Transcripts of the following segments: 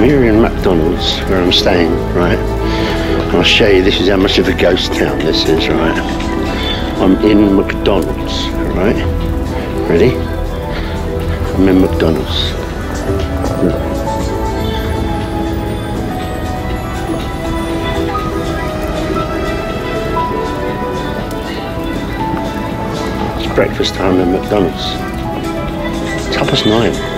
I'm here in McDonald's where I'm staying, right? And I'll show you this is how much of a ghost town this is, right? I'm in McDonald's, right? Ready? I'm in McDonald's. It's breakfast time at McDonald's. It's half past nine.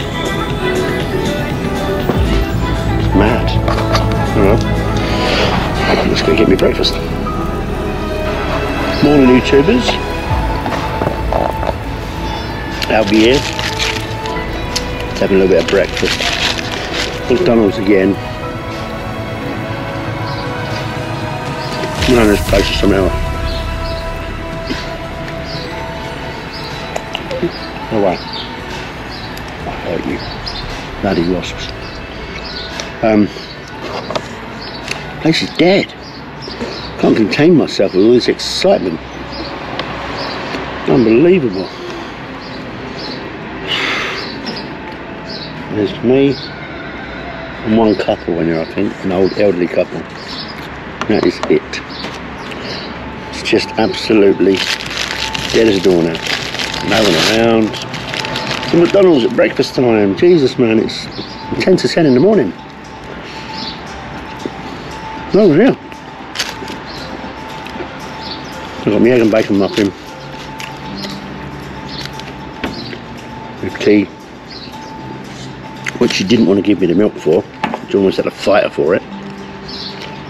Alright. Let's go get me breakfast. Morning YouTubers. I'll be here. Having a little bit of breakfast. McDonald's again. Man, this place is somehow. Oh wow. I hate you. Bloody wasps. Um, place is dead. Can't contain myself with all this excitement. Unbelievable. There's me and one couple in here, I think, an old elderly couple. That is it. It's just absolutely dead as a doornail. No one around. It's McDonald's at breakfast time. Jesus, man, it's 10 to 10 in the morning. One here. I've got my egg and bacon muffin with tea, which she didn't want to give me the milk for. She almost had a fighter for it.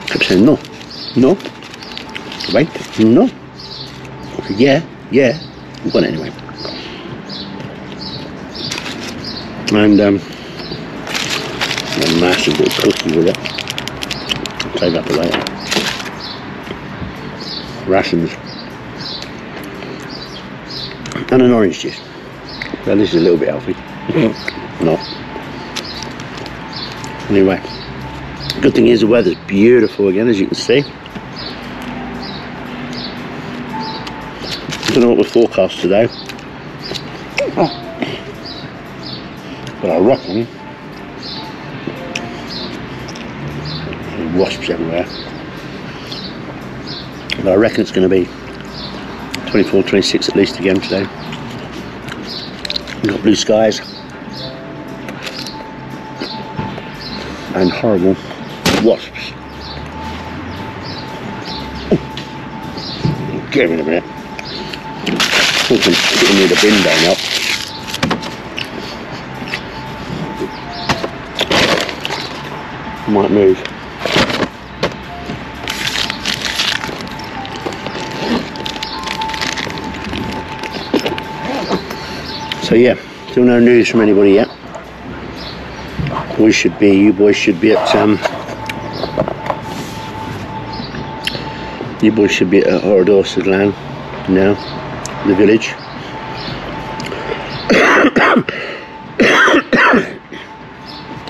kept saying no, no, wait, no. Yeah, yeah. I got it anyway. And um, a massive little cookie with it. Save that for later. Rations. And an orange juice. Well, this is a little bit healthy. Not. Anyway, good thing is the weather's beautiful again, as you can see. don't know what the forecast today. Oh. But I reckon wasps everywhere. But I reckon it's going to be 24, 26 at least again today. We've got blue skies and horrible wasps. Give me a minute. I'm getting need a bin down now. Might move. So yeah, still no news from anybody yet. We should be, you boys should be at, um, you boys should be at Oradour-sur-Glane now, the village.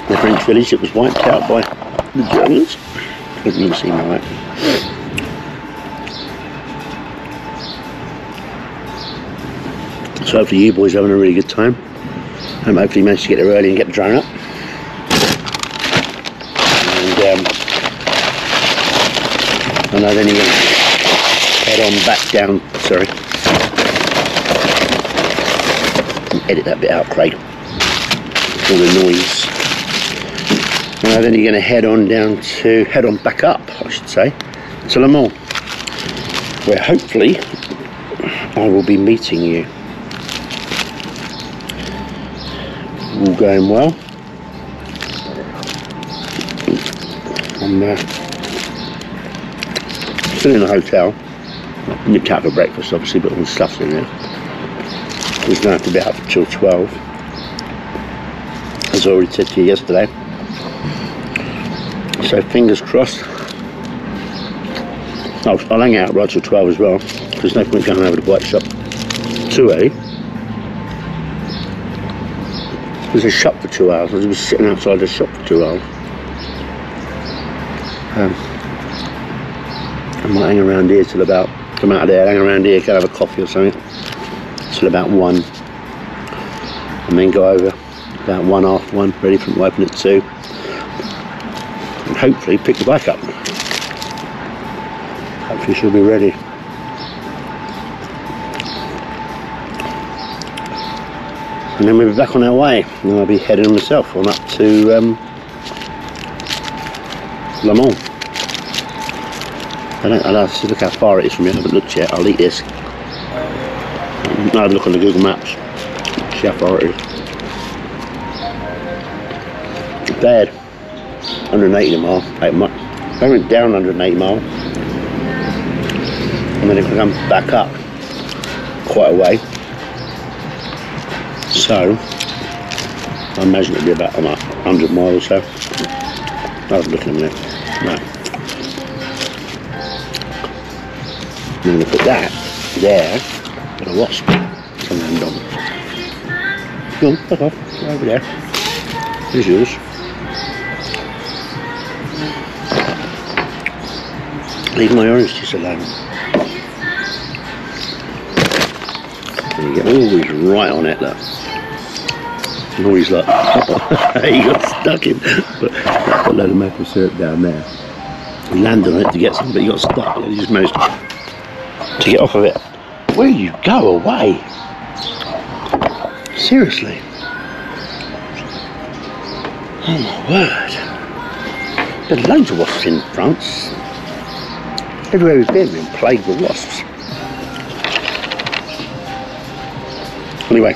the French village that was wiped out by the Germans. Couldn't even see my right. So hopefully you boys are having a really good time. And hopefully you managed to get there early and get the drone up. And um, I know then you're going to head on back down, sorry. Edit that bit out, Craig. All the noise. Now then you're going to head on down to, head on back up, I should say, to Le Mans. Where hopefully I will be meeting you. All going well. I'm uh, still in the hotel. Nipped out for breakfast, obviously, but all the stuff's in there. We're going to have to be out till 12. As I already said to you yesterday. So fingers crossed. I'll, I'll hang out right till 12 as well. There's no point going over to White Shop 2A. There's a shop for two hours. I was sitting outside the shop for two hours. Um, I might hang around here till about, come out of there, hang around here, go have a coffee or something, till about one. And then go over about one half one, ready for open at two. hopefully pick the bike up. Hopefully she'll be ready. And then we'll be back on our way. And I'll be heading myself on up to um, Le Mans. I don't, I'll have to look how far it is from here. I haven't looked yet. I'll eat this. I'll look on the Google Maps. See how far it is. Bad. 180 mile. Eight mi- I went down 180 mile. And then if I come back up quite a way. So, I imagine it'll be about um, 100 miles or so. I was looking a minute. No. I'm going to put that there, got a wasp to land on. Go on, fuck off, over there. Here's yours. Leave my orange juice alone. There you. Oh, he's right on it, look. And always like, he got stuck in. But that's got a load of maple syrup down there. He landed on it to get some, but he got stuck. and He just managed to get off of it. Where you go away? Seriously. Oh my word. There's loads of wasps in France. Everywhere we've been, we've been plagued with wasps. Anyway,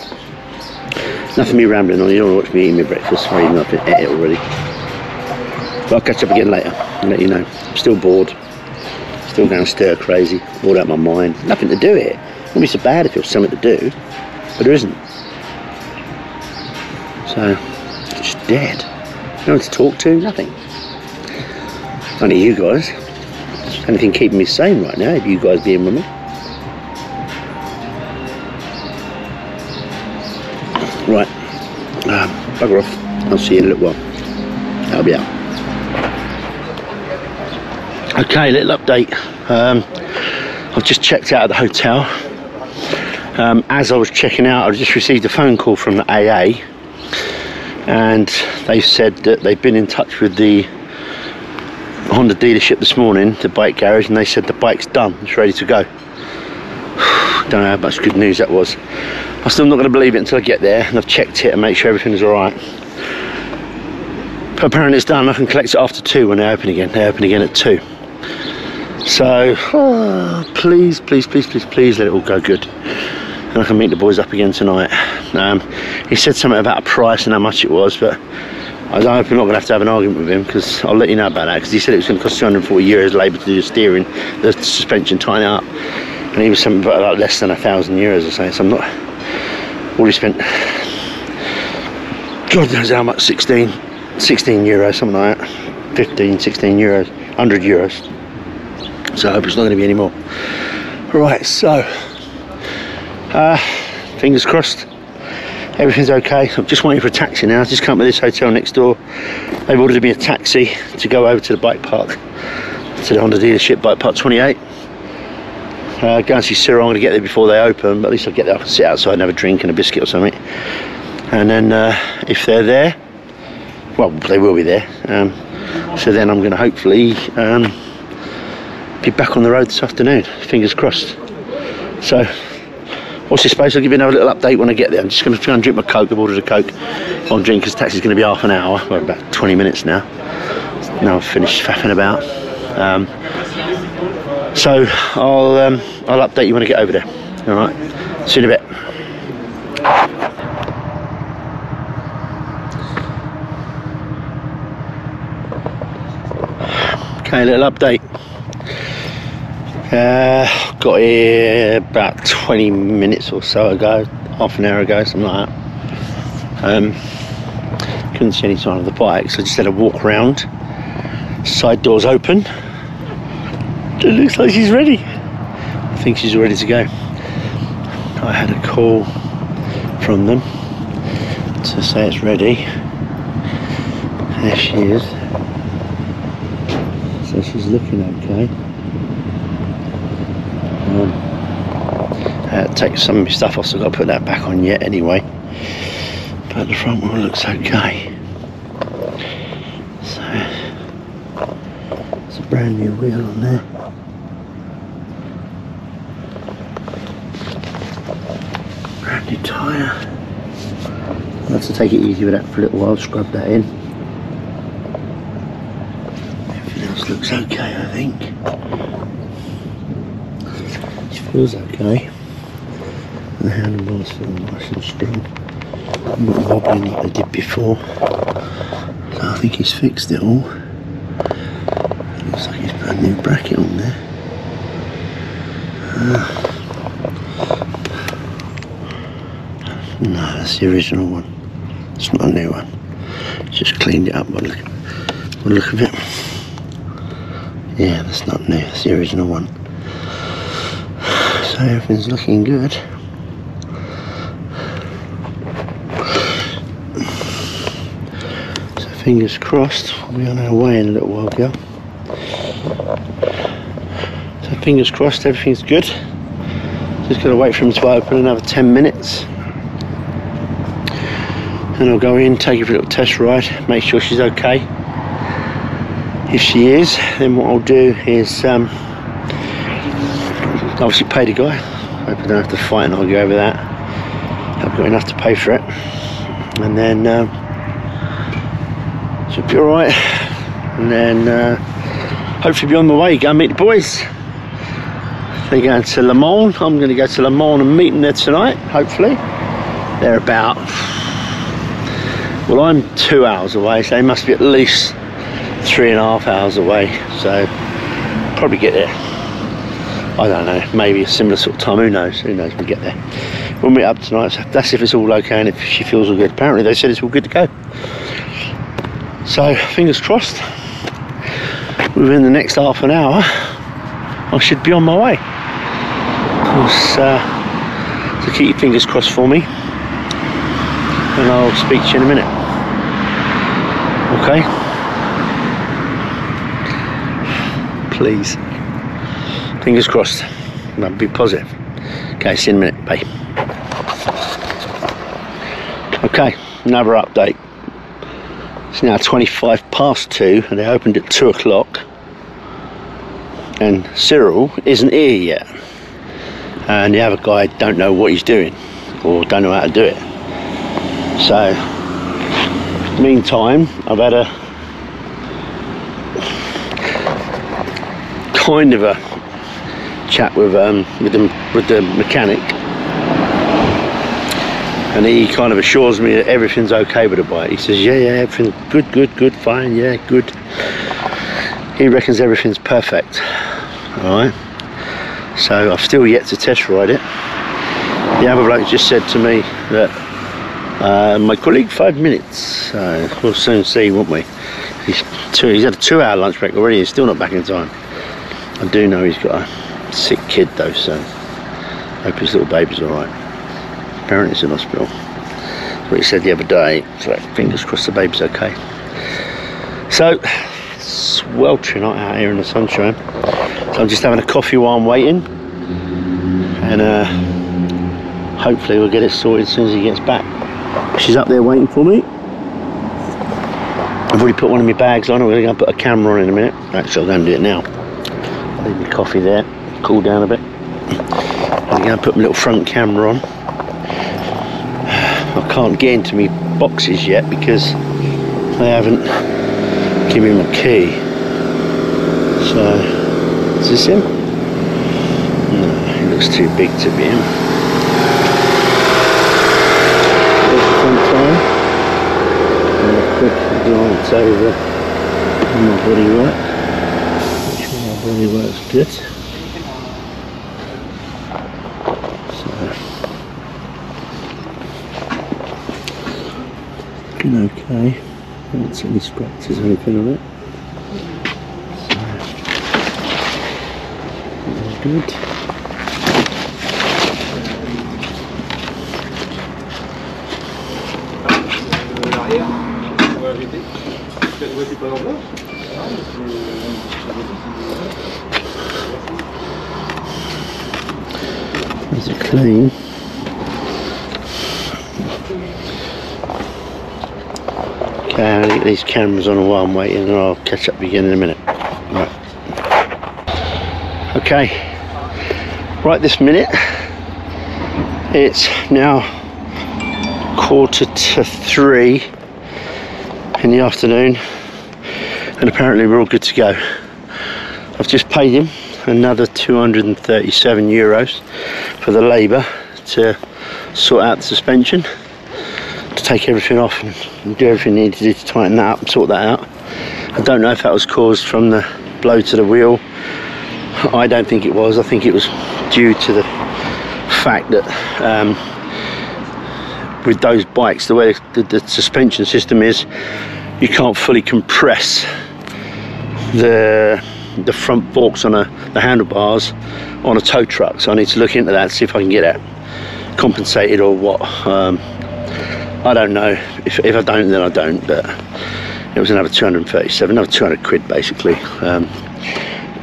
nothing me rambling on. You don't watch me eating my breakfast, or even I've ate it already. But I'll catch up again later and let you know. I'm still bored. Still going stir crazy. Bored out my mind. Nothing to do here. It wouldn't be so bad if there was something to do. But there isn't. So, just dead. No one to talk to, nothing. Only you guys. Anything keeping me sane right now, you guys being with me. Bugger off. I'll see you in a little while. I'll be out. Okay, little update. Um, I've just checked out of the hotel. Um, as I was checking out, I just received a phone call from the AA, and they said that they've been in touch with the Honda dealership this morning, the bike garage, and they said the bike's done, it's ready to go. Don't know how much good news that was. I'm still not going to believe it until I get there and I've checked it and make sure everything is alright. But apparently it's done. I can collect it after two when they open again. They open again at two. So, oh, please, please, please, please, please let it all go good. And I can meet the boys up again tonight. Um, he said something about a price and how much it was, but I hope I'm not going to have to have an argument with him because I'll let you know about that because he said it was going to cost 240 euros labour to do the steering, the suspension, tying up. And he was something about like less than a thousand euros or something. So I'm not. Already spent. God knows how much 16, 16 euros, something like that. 15, 16 euros, 100 euros. So I hope it's not going to be any more. Right, so. Uh, fingers crossed everything's okay. I'm just waiting for a taxi now. I've just come to this hotel next door. They've ordered me a taxi to go over to the bike park, to the Honda dealership, Bike Park 28. Uh, go and see Cyril. I'm going to get there before they open, but at least I'll get there. I can sit outside and have a drink and a biscuit or something. And then uh, if they're there, well, they will be there. Um, so then I'm going to hopefully um, be back on the road this afternoon. Fingers crossed. So What's this space? I'll give you another little update when I get there. I'm just going to try and drink my Coke. I've ordered a Coke. I'll drink because taxi's going to be half an hour. Well, about 20 minutes now. Now I've finished faffing about. Um, so I'll um, I'll update you when I get over there. All right. See you in a bit. Okay, little update. Uh, got here about 20 minutes or so ago, half an hour ago, something like that. Um, couldn't see any sign of the bike, so I just had a walk around. Side doors open. It looks like she's ready. I think she's ready to go. I had a call from them to say it's ready. There she is. So she's looking okay. Um, uh, take some of my stuff off, so I've got to put that back on yet anyway. But the front one looks okay. So, it's a brand new wheel on there. Brand new tyre. Have to take it easy with that for a little while, scrub that in. Everything else looks okay, I think. It feels okay. The handlebars feel nice and strong. Not wobbling like they did before. So I think he's fixed it all. Looks like he's put a new bracket on there. Uh, no, that's the original one. It's not a new one. Just cleaned it up by look, by look of it. Yeah, that's not new. That's the original one. So everything's looking good. So fingers crossed, we'll be on our way in a little while, girl. So fingers crossed, everything's good. Just gotta wait for him to open another 10 minutes. And I'll go in, take her for a little test ride, make sure she's okay. If she is, then what I'll do is um, obviously pay the guy. Hope I don't have to fight and argue over that. I've got enough to pay for it. And then um, should be alright. And then uh, hopefully be on my way, go and meet the boys. They're going to Le Mans. I'm going to go to Le Mans and meet them there tonight, hopefully. They're about, well, I'm two hours away, so they must be at least three and a half hours away. So probably get there. I don't know, maybe a similar sort of time. Who knows? Who knows? We'll get there. We'll meet up tonight. So that's if it's all okay and if she feels all good. Apparently, they said it's all good to go. So fingers crossed. Within the next half an hour, I should be on my way. Of course, uh, so keep your fingers crossed for me, and I'll speak to you in a minute. Okay? Please. Fingers crossed. I'll be positive. Okay, see you in a minute. Bye. Okay, another update. It's now 25 past two, and they opened at two o'clock. And Cyril isn't here yet. And the other guy don't know what he's doing, or don't know how to do it. So, meantime, I've had a kind of a chat with um, with the with the mechanic, and he kind of assures me that everything's okay with the bike. He says, "Yeah, yeah, everything's good, good, good, fine, yeah, good." He reckons everything's perfect. All right. So I've still yet to test ride it. The other bloke just said to me that uh, my colleague five minutes. So we'll soon see, won't we? He's two. He's had a two-hour lunch break already. He's still not back in time. I do know he's got a sick kid though, so hope his little baby's all right. Apparently, he's in hospital. That's what he said the other day. So fingers crossed the baby's okay. So sweltering out here in the sunshine. So I'm just having a coffee while I'm waiting, and uh, hopefully we'll get it sorted as soon as he gets back. She's up there waiting for me. I've already put one of my bags on. I'm going to put a camera on in a minute. Actually, I'm going to do it now. Leave my coffee there, cool down a bit. I'm going to put my little front camera on. I can't get into my boxes yet because they haven't given me my key. So, is this him? No, he looks too big to be him. There's the front tire. And a quick glance over my body work. Make sure my body works good. So, looking okay. I don't see any scratches or anything on it. So, all good. These are clean. Okay, I'll get these cameras on while I'm waiting and I'll catch up again in a minute. Right. Okay, right this minute, it's now quarter to three in the afternoon, and apparently we're all good to go. I've just paid him another 237 euros for the labour to sort out the suspension, to take everything off and, do everything needed to do to tighten that up and sort that out. I don't know if that was caused from the blow to the wheel. I don't think it was. I think it was due to the fact that um, with those bikes, the way the, the suspension system is, you can't fully compress the the front forks on a the handlebars on a tow truck. So I need to look into that, see if I can get that compensated or what. Um, I don't know. If, if I don't, then I don't. But it was another 237 another 200 quid basically um,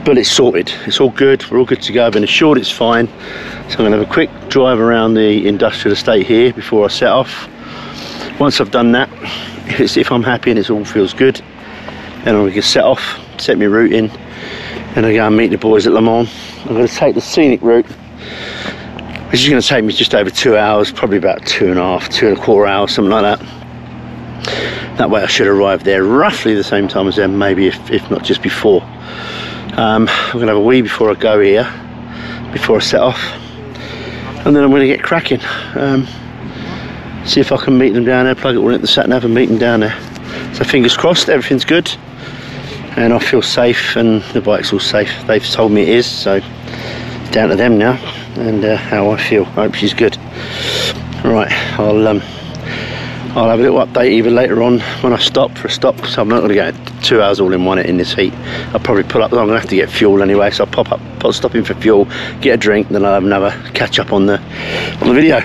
but it's sorted it's all good we're all good to go i've been assured it's fine so i'm going to have a quick drive around the industrial estate here before i set off once i've done that if, if i'm happy and it all feels good then going to set off set my route in and i go and meet the boys at le mans i'm going to take the scenic route which is going to take me just over two hours probably about two and a half two and a quarter hours something like that that way I should arrive there roughly the same time as them, maybe if, if not just before. Um, I'm going to have a wee before I go here, before I set off. And then I'm going to get cracking. Um, see if I can meet them down there, plug it all into the sat nav and meet them down there. So fingers crossed, everything's good. And I feel safe and the bike's all safe. They've told me it is, so down to them now and uh, how I feel. I hope she's good. Right, I'll um, I'll have a little update even later on when I stop for a stop so I'm not going to get two hours all in one in this heat I'll probably pull up I'm going to have to get fuel anyway so I'll pop up pop, stop in for fuel get a drink then I'll have another catch up on the on the video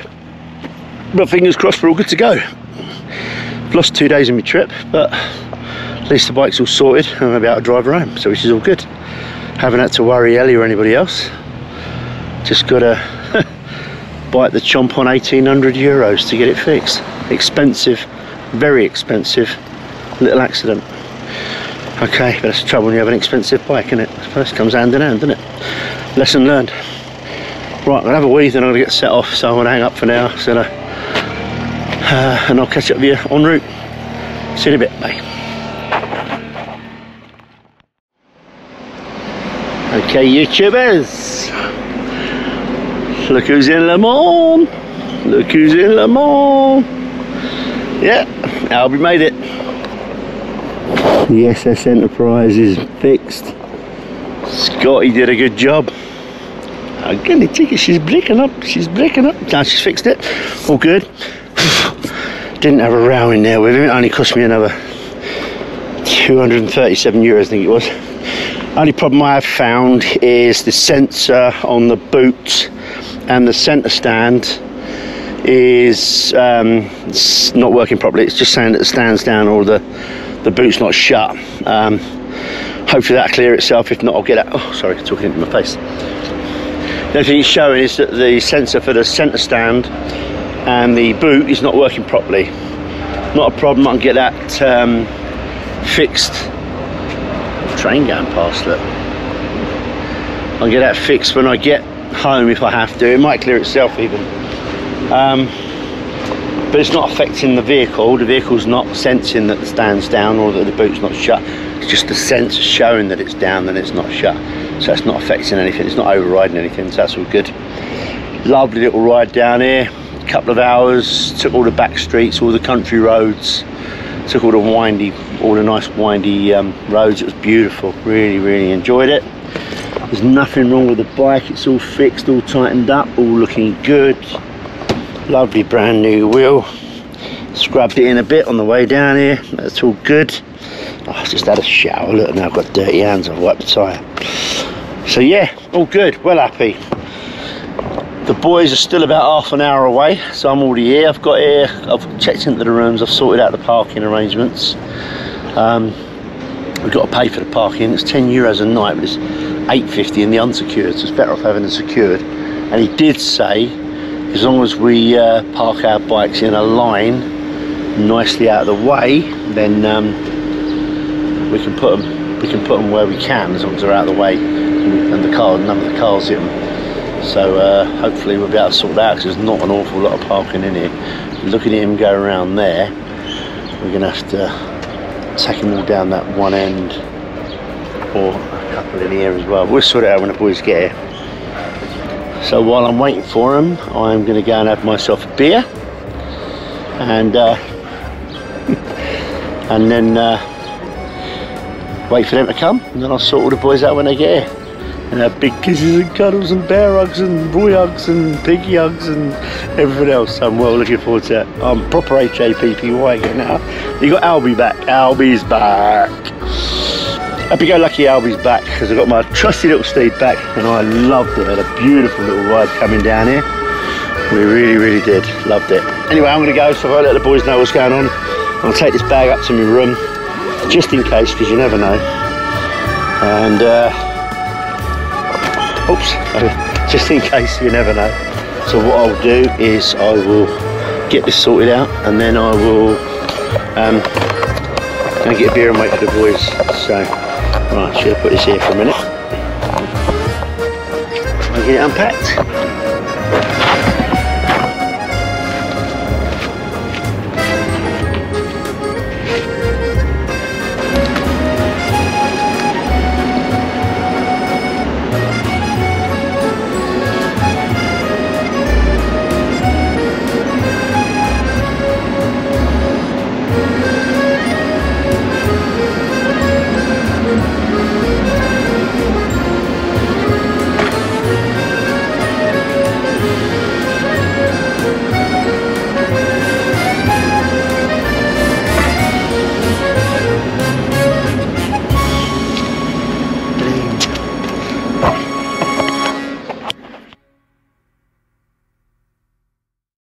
but fingers crossed we're all good to go I've lost two days in my trip but at least the bike's all sorted and I'm about to drive home so which is all good haven't had to worry Ellie or anybody else just got to bite the chomp on 1800 euros to get it fixed expensive, very expensive little accident. Okay, but that's the trouble when you have an expensive bike, isn't it? First comes hand in hand, doesn't it? Lesson learned. Right, I'll have a wee, then I'm to get set off, so I'm to hang up for now. So, uh, and I'll catch up with you en route. See you in a bit, bye. Okay, YouTubers. Look who's in Le Mans. Look who's in Le Mans. Yeah, Alby made it. The SS Enterprise is fixed. Scotty did a good job. Again, the ticket, she's breaking up. She's breaking up. Now she's fixed it. All good. Didn't have a row in there with him. It only cost me another 237 euros, I think it was. Only problem I have found is the sensor on the boot and the center stand is um, not working properly. It's just saying that it stands down or the, the boot's not shut. Um, hopefully that'll clear itself. If not, I'll get out. Oh, sorry, talking into my face. The only thing it's showing is that the sensor for the center stand and the boot is not working properly. Not a problem, I can get that um, fixed. Train going past it. I'll get that fixed when I get home if I have to. It might clear itself even. Um, but it's not affecting the vehicle. The vehicle's not sensing that the stand's down or that the boot's not shut. It's just the sensor showing that it's down and it's not shut. So it's not affecting anything. It's not overriding anything so that's all good. Lovely little ride down here. A couple of hours took all the back streets all the country roads took all the windy all the nice windy um, roads. It was beautiful. Really really enjoyed it. There's nothing wrong with the bike. It's all fixed all tightened up all looking good. Lovely brand new wheel. Scrubbed it in a bit on the way down here. That's all good. Oh, I just had a shower. Look now I've got dirty hands. I've wiped the tyre. So yeah all good. Well happy the boys are still about half an hour away so I'm already here. I've got here I've checked into the rooms I've sorted out the parking arrangements. Um, we've got to pay for the parking. It's 10 euros a night but it's 8.50 in the unsecured so it's better off having the secured. And he did say as long as we uh, park our bikes in a line nicely out of the way then um, we can put them we can put them where we can as long as they're out of the way and and the car, none of the cars hit them. So uh, hopefully we'll be able to sort that out because there's not an awful lot of parking in here. Looking at him go around there, we're going to have to take him all down that one end or a couple in here as well. We'll sort it out when the boys get here. So while I'm waiting for him, I'm going to go and have myself a beer and uh, and then uh, wait for them to come and then I'll sort all the boys out when they get here and have big kisses and cuddles and bear hugs and boy hugs and piggy hugs and everything else I'm well looking forward to. That I'm proper HAPPY out you got Alby back. Alby's back. Happy go lucky Alby's back because I've got my trusty little steed back and I loved it. Had a beautiful little ride coming down here. We really really did. Loved it. Anyway I'm gonna go so I'll let the boys know what's going on. I'll take this bag up to my room just in case because you never know. And uh, oops just in case you never know. So what I'll do is I will get this sorted out and then I will um, go get a beer and wait for the boys. So right should I put this here for a minute? I'll get it unpacked